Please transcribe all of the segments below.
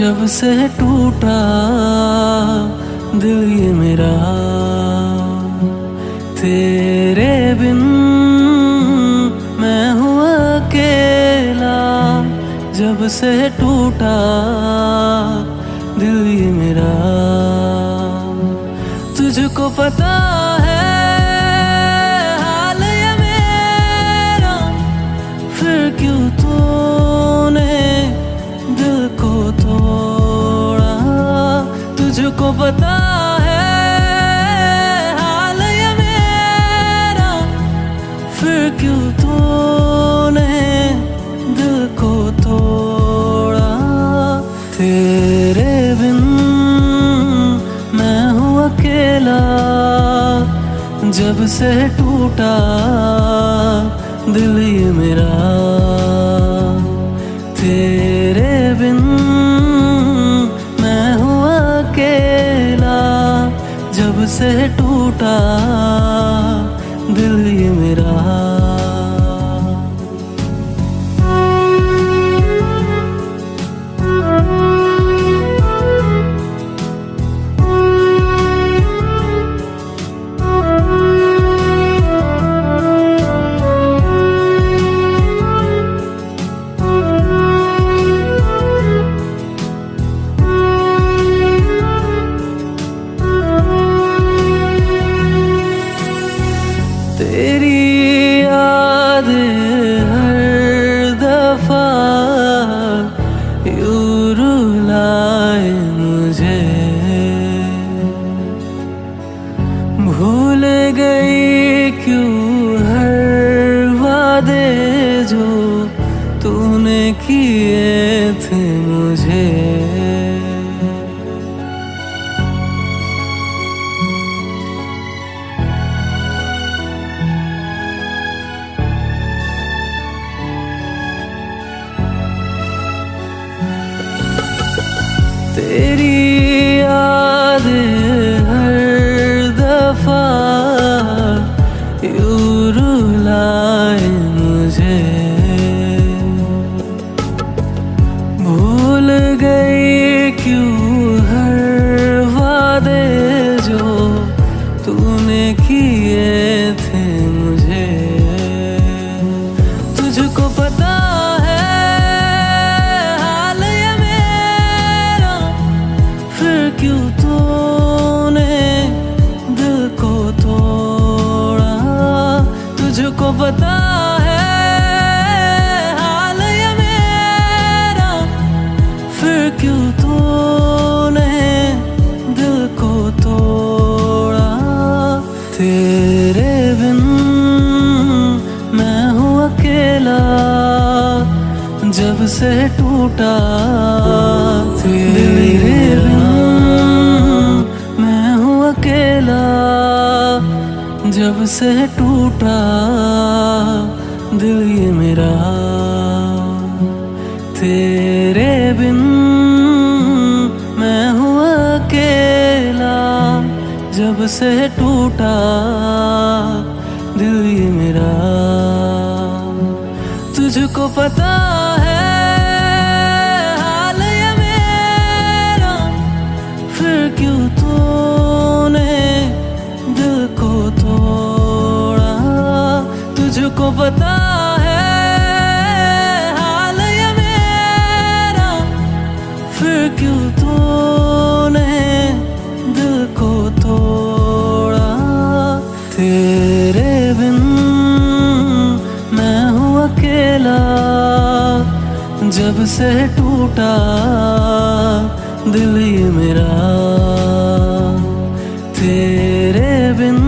जब से टूटा दिल ये मेरा। तेरे बिन मैं हूँ अकेला। जब से टूटा दिल ये मेरा। तुझको पता तुझको पता है हाल ये मेरा। फिर क्यों तूने दिल को तोड़ा? तेरे बिन मैं हूँ अकेला। जब से टूटा दिल ये मेरा। जब से टूटा दिल ये मेरा रुलाए मुझे। भूल गई क्यों हर वादे जो तूने किए थे मुझे? क्यों हर वादे जो तूने किए थे मुझे? तुझको पता है हाल ये मेरा। फिर क्यों तूने दिल को तोड़ा? तुझको पता है जब से टूटा तेरे मैं हूँ अकेला। जब से टूटा दिल ये मेरा तेरे बिन, मैं हूँ अकेला। जब से टूटा दिल ये मेरा, तुझको पता क्यों तूने दिल को तोड़ा? तुझको पता है हाल ये मेरा। फिर क्यों तूने दिल को तोड़ा? तेरे बिन मैं हूँ अकेला। जब से टूटा दिल ये मेरा। तेरे बिन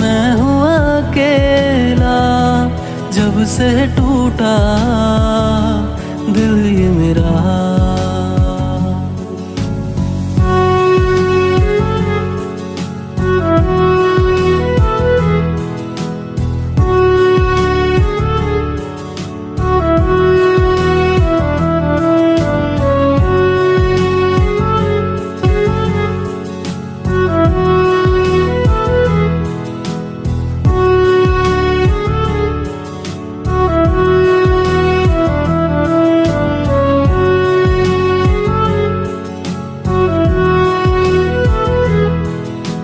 मैं हुआ अकेला। जब से टूटा